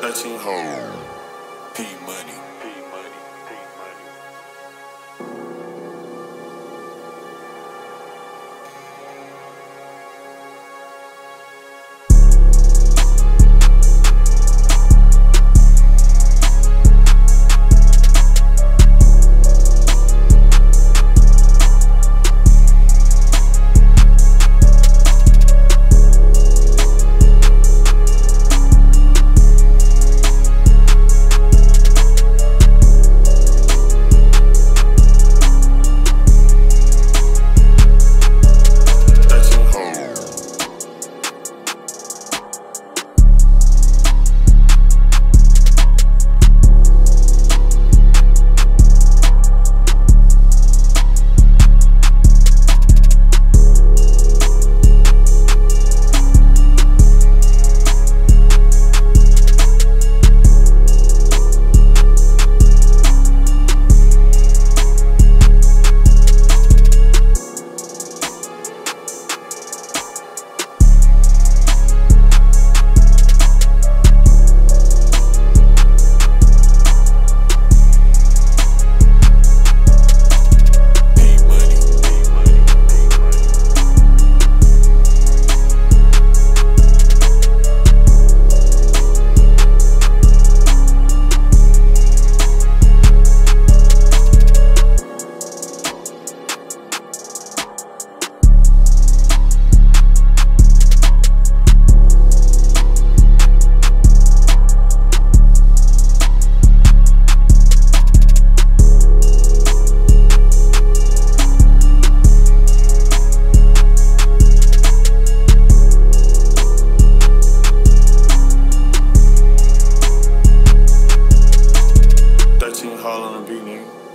13 home. P money. intervening